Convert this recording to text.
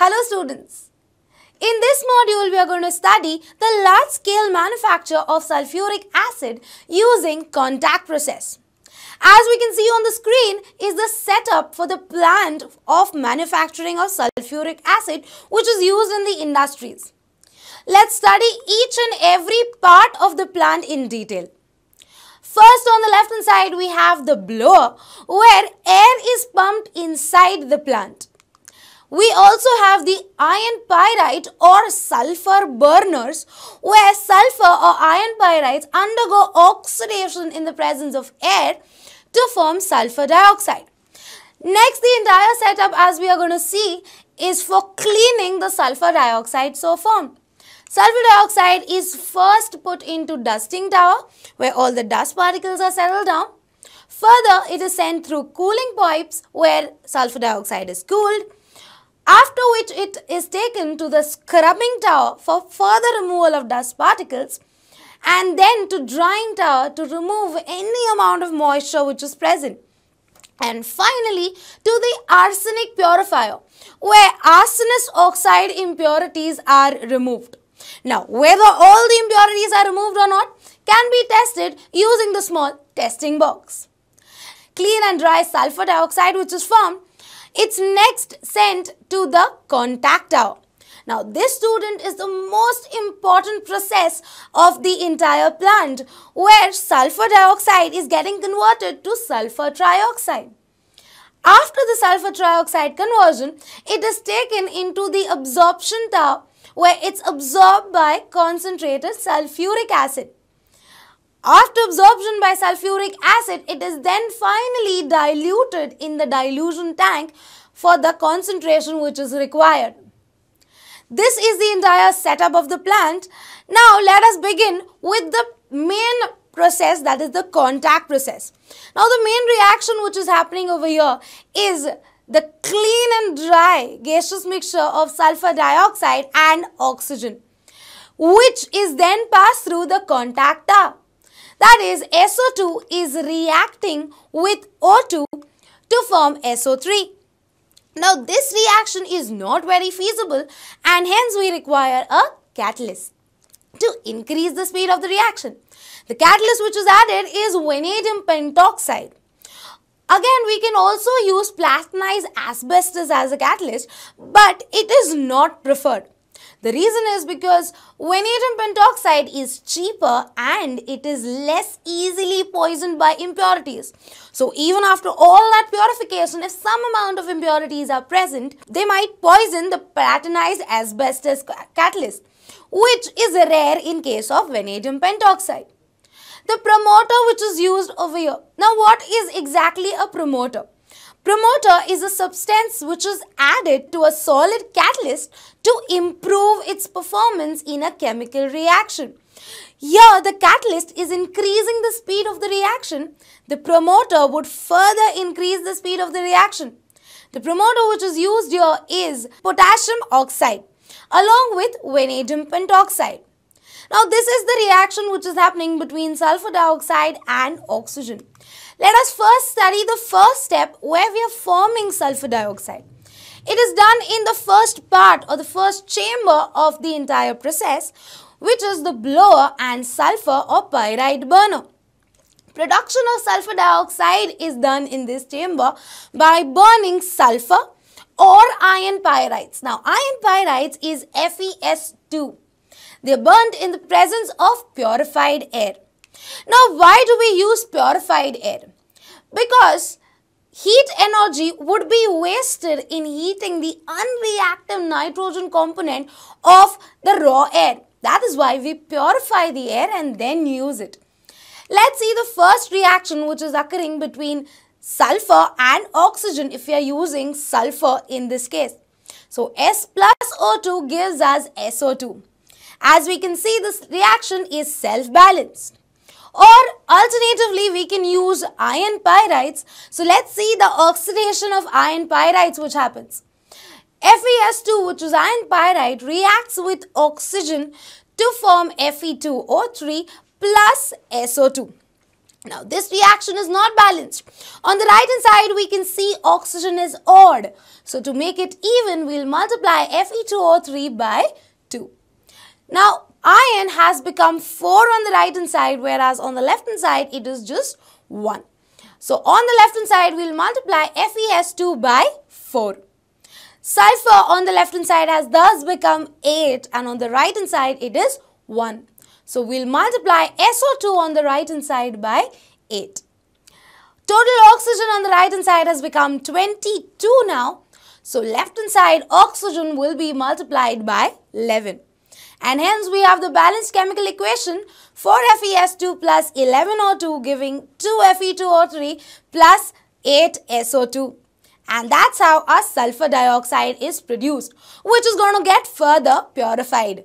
Hello students. In this module, we are going to study the large-scale manufacture of sulfuric acid using contact process. As we can see on the screen is the setup for the plant of manufacturing of sulfuric acid which is used in the industries. Let's study each and every part of the plant in detail. First on the left hand side we have the blower where air is pumped inside the plant. We also have the iron pyrite or sulfur burners where sulfur or iron pyrites undergo oxidation in the presence of air to form sulfur dioxide. Next, the entire setup as we are going to see is for cleaning the sulfur dioxide so formed. Sulfur dioxide is first put into dusting tower where all the dust particles are settled down. Further, it is sent through cooling pipes where sulfur dioxide is cooled after which it is taken to the scrubbing tower for further removal of dust particles and then to drying tower to remove any amount of moisture which is present. And finally to the arsenic purifier where arsenic oxide impurities are removed. Now whether all the impurities are removed or not can be tested using the small testing box. Clean and dry sulfur dioxide which is formed it's next sent to the contact tower. Now this student is the most important process of the entire plant where sulfur dioxide is getting converted to sulfur trioxide. After the sulfur trioxide conversion, it is taken into the absorption tower where it's absorbed by concentrated sulfuric acid. After absorption by sulfuric acid, it is then finally diluted in the dilution tank for the concentration which is required. This is the entire setup of the plant. Now let us begin with the main process that is the contact process. Now the main reaction which is happening over here is the clean and dry gaseous mixture of sulfur dioxide and oxygen which is then passed through the contact tower. That is, SO2 is reacting with O2 to form SO3. Now, this reaction is not very feasible and hence we require a catalyst to increase the speed of the reaction. The catalyst which is added is vanadium pentoxide. Again, we can also use platinized asbestos as a catalyst, but it is not preferred. The reason is because vanadium pentoxide is cheaper and it is less easily poisoned by impurities. So even after all that purification, if some amount of impurities are present, they might poison the platinized asbestos catalyst, which is rare in case of vanadium pentoxide. The promoter which is used over here. Now what is exactly a promoter? Promoter is a substance which is added to a solid catalyst to improve its performance in a chemical reaction. Here, the catalyst is increasing the speed of the reaction. The promoter would further increase the speed of the reaction. The promoter which is used here is potassium oxide along with vanadium pentoxide. Now, this is the reaction which is happening between sulfur dioxide and oxygen. Let us first study the first step where we are forming sulfur dioxide. It is done in the first part or the first chamber of the entire process which is the blower and sulfur or pyrite burner. Production of sulfur dioxide is done in this chamber by burning sulfur or iron pyrites. Now iron pyrites is FeS2. They are burnt in the presence of purified air. Now, why do we use purified air? Because heat energy would be wasted in heating the unreactive nitrogen component of the raw air. That is why we purify the air and then use it. Let's see the first reaction which is occurring between sulfur and oxygen if we are using sulfur in this case. So S plus O2 gives us SO2. As we can see this reaction is self-balanced. Or alternatively, we can use iron pyrites. So let's see the oxidation of iron pyrites which happens. FeS2 which is iron pyrite reacts with oxygen to form Fe2O3 plus SO2. Now this reaction is not balanced. On the right hand side we can see oxygen is odd. So to make it even we'll multiply Fe2O3 by 2. Now iron has become 4 on the right hand side whereas on the left hand side it is just 1. So on the left hand side we'll multiply FeS2 by 4. Sulfur on the left hand side has thus become 8 and on the right hand side it is 1. So we'll multiply SO2 on the right hand side by 8. Total oxygen on the right hand side has become 22 now. So left hand side oxygen will be multiplied by 11. And hence we have the balanced chemical equation for FeS2 plus 11O2 giving 2Fe2O3 plus 8SO2. And that's how our sulfur dioxide is produced, which is going to get further purified.